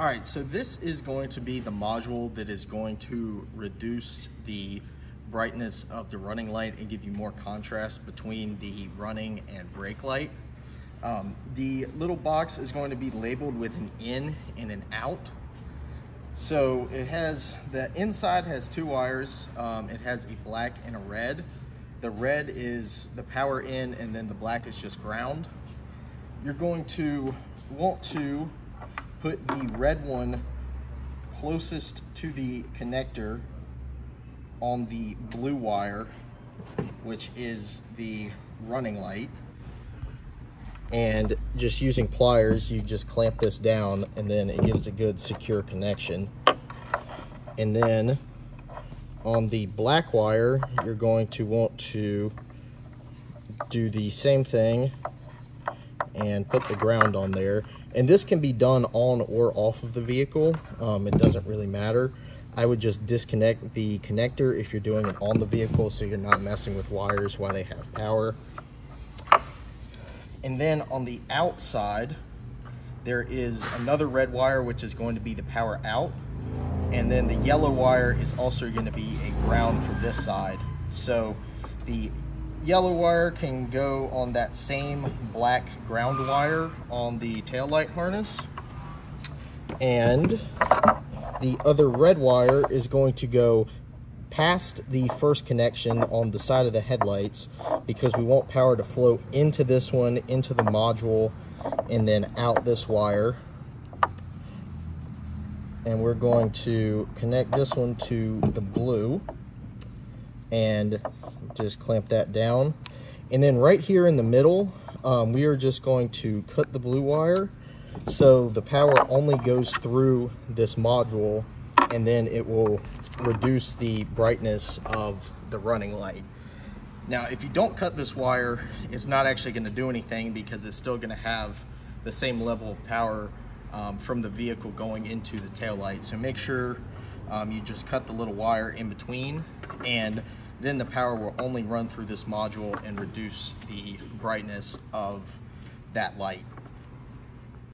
All right, so this is going to be the module that is going to reduce the brightness of the running light and give you more contrast between the running and brake light. Um, the little box is going to be labeled with an in and an out. So it has, the inside has two wires. Um, it has a black and a red. The red is the power in and then the black is just ground. You're going to want to put the red one closest to the connector on the blue wire, which is the running light. And just using pliers, you just clamp this down and then it gives a good secure connection. And then on the black wire, you're going to want to do the same thing and put the ground on there. And this can be done on or off of the vehicle. Um, it doesn't really matter. I would just disconnect the connector if you're doing it on the vehicle so you're not messing with wires while they have power. And then on the outside, there is another red wire which is going to be the power out. And then the yellow wire is also going to be a ground for this side. So the yellow wire can go on that same black ground wire on the tail light harness. And the other red wire is going to go past the first connection on the side of the headlights because we want power to flow into this one, into the module, and then out this wire. And we're going to connect this one to the blue and just clamp that down. And then right here in the middle, um, we are just going to cut the blue wire so the power only goes through this module and then it will reduce the brightness of the running light. Now, if you don't cut this wire, it's not actually gonna do anything because it's still gonna have the same level of power um, from the vehicle going into the tail light. So make sure um, you just cut the little wire in between and then the power will only run through this module and reduce the brightness of that light.